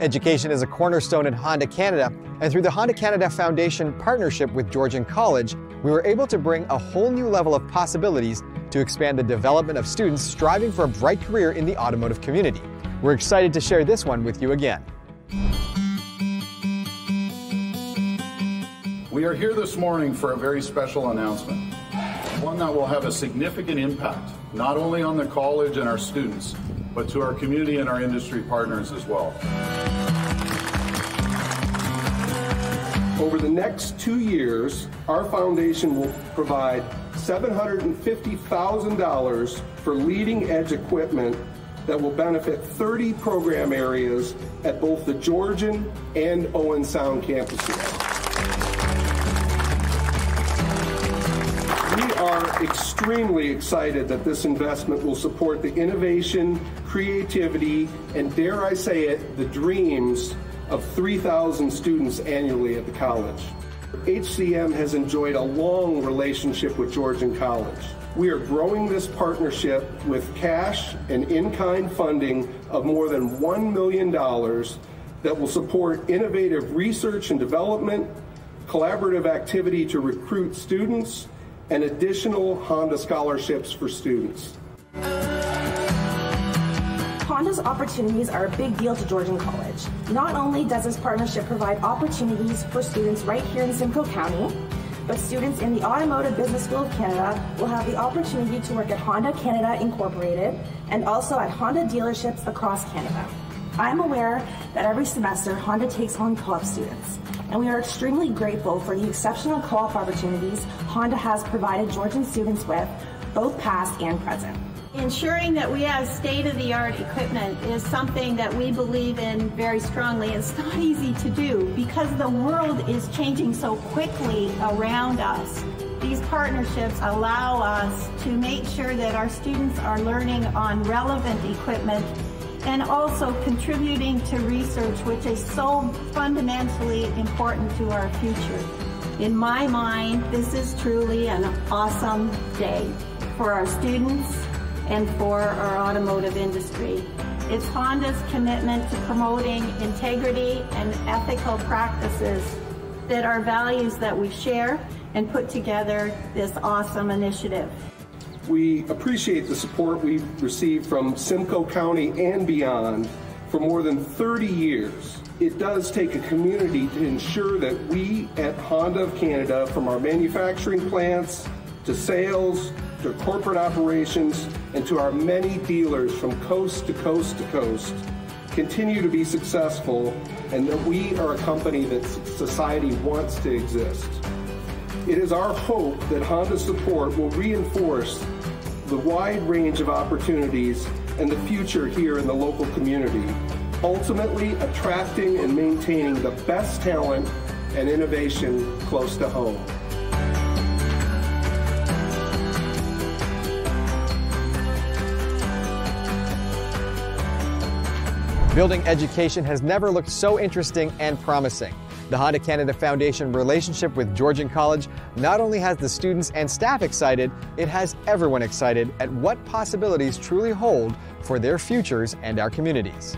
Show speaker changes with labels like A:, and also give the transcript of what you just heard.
A: Education is a cornerstone at Honda Canada, and through the Honda Canada Foundation partnership with Georgian College, we were able to bring a whole new level of possibilities to expand the development of students striving for a bright career in the automotive community. We're excited to share this one with you again.
B: We are here this morning for a very special announcement, one that will have a significant impact not only on the college and our students, but to our community and our industry partners as well.
C: Over the next two years, our foundation will provide $750,000 for leading edge equipment that will benefit 30 program areas at both the Georgian and Owen Sound campuses. We are extremely excited that this investment will support the innovation, creativity, and dare I say it, the dreams of 3,000 students annually at the college. HCM has enjoyed a long relationship with Georgian College. We are growing this partnership with cash and in-kind funding of more than $1 million that will support innovative research and development, collaborative activity to recruit students, and additional Honda scholarships for students.
D: Honda's opportunities are a big deal to Georgian College. Not only does this partnership provide opportunities for students right here in Simcoe County, but students in the Automotive Business School of Canada will have the opportunity to work at Honda Canada Incorporated and also at Honda dealerships across Canada. I am aware that every semester Honda takes on co-op students, and we are extremely grateful for the exceptional co-op opportunities Honda has provided Georgian students with, both past and present.
E: Ensuring that we have state-of-the-art equipment is something that we believe in very strongly. It's not easy to do because the world is changing so quickly around us. These partnerships allow us to make sure that our students are learning on relevant equipment and also contributing to research, which is so fundamentally important to our future. In my mind, this is truly an awesome day for our students, and for our automotive industry. It's Honda's commitment to promoting integrity and ethical practices that are values that we share and put together this awesome initiative.
C: We appreciate the support we've received from Simcoe County and beyond for more than 30 years. It does take a community to ensure that we at Honda of Canada, from our manufacturing plants to sales to corporate operations, and to our many dealers from coast to coast to coast, continue to be successful and that we are a company that society wants to exist. It is our hope that Honda's support will reinforce the wide range of opportunities and the future here in the local community, ultimately attracting and maintaining the best talent and innovation close to home.
A: Building education has never looked so interesting and promising. The Honda Canada Foundation relationship with Georgian College not only has the students and staff excited, it has everyone excited at what possibilities truly hold for their futures and our communities.